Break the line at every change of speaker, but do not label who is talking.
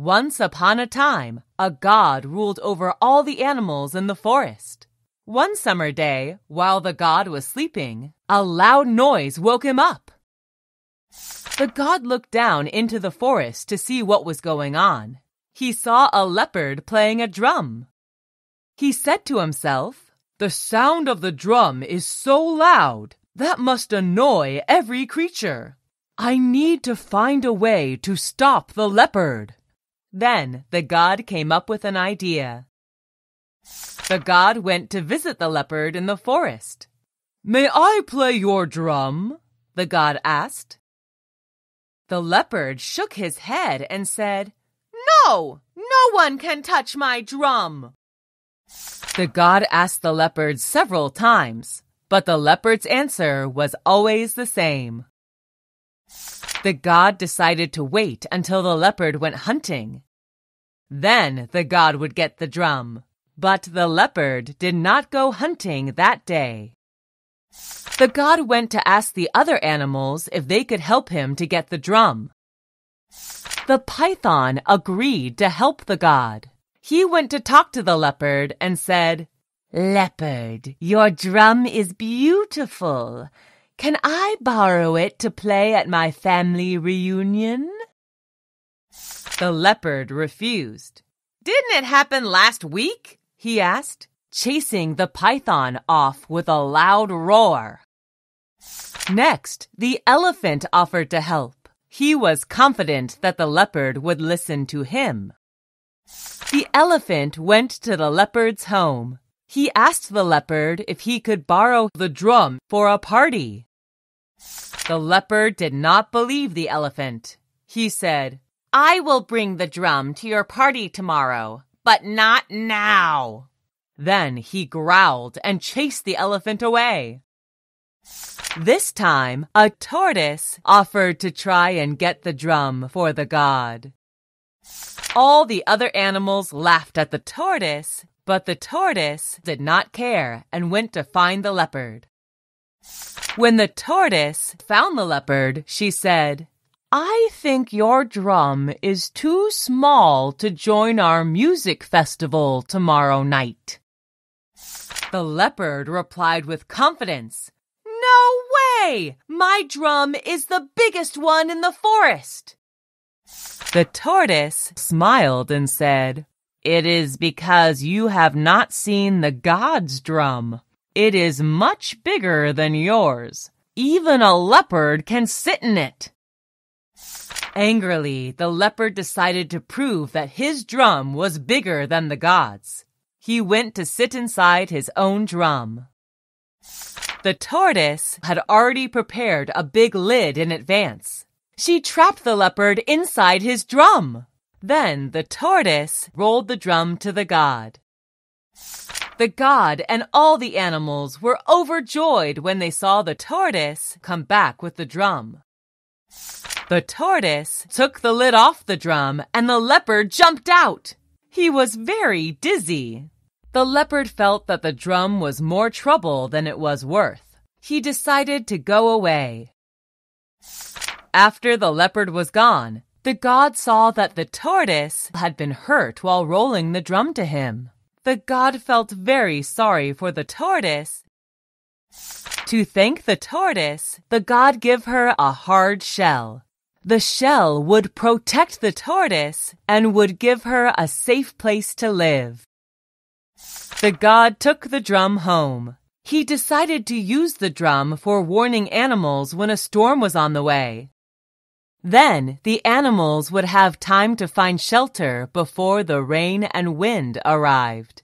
Once upon a time, a god ruled over all the animals in the forest. One summer day, while the god was sleeping, a loud noise woke him up. The god looked down into the forest to see what was going on. He saw a leopard playing a drum. He said to himself, The sound of the drum is so loud, that must annoy every creature. I need to find a way to stop the leopard. Then the god came up with an idea. The god went to visit the leopard in the forest. May I play your drum? the god asked. The leopard shook his head and said, No, no one can touch my drum. The god asked the leopard several times, but the leopard's answer was always the same. The god decided to wait until the leopard went hunting. Then the god would get the drum. But the leopard did not go hunting that day. The god went to ask the other animals if they could help him to get the drum. The python agreed to help the god. He went to talk to the leopard and said, Leopard, your drum is beautiful. Can I borrow it to play at my family reunion? The leopard refused. Didn't it happen last week? he asked, chasing the python off with a loud roar. Next, the elephant offered to help. He was confident that the leopard would listen to him. The elephant went to the leopard's home. He asked the leopard if he could borrow the drum for a party. The leopard did not believe the elephant. He said, I will bring the drum to your party tomorrow, but not now. Then he growled and chased the elephant away. This time, a tortoise offered to try and get the drum for the god. All the other animals laughed at the tortoise, but the tortoise did not care and went to find the leopard. When the tortoise found the leopard, she said, I think your drum is too small to join our music festival tomorrow night. The leopard replied with confidence, No way! My drum is the biggest one in the forest. The tortoise smiled and said, It is because you have not seen the god's drum. It is much bigger than yours. Even a leopard can sit in it. Angrily, the leopard decided to prove that his drum was bigger than the god's. He went to sit inside his own drum. The tortoise had already prepared a big lid in advance. She trapped the leopard inside his drum. Then the tortoise rolled the drum to the god. The god and all the animals were overjoyed when they saw the tortoise come back with the drum. The tortoise took the lid off the drum and the leopard jumped out. He was very dizzy. The leopard felt that the drum was more trouble than it was worth. He decided to go away. After the leopard was gone, the god saw that the tortoise had been hurt while rolling the drum to him. The god felt very sorry for the tortoise. To thank the tortoise, the god gave her a hard shell. The shell would protect the tortoise and would give her a safe place to live. The god took the drum home. He decided to use the drum for warning animals when a storm was on the way. Then the animals would have time to find shelter before the rain and wind arrived.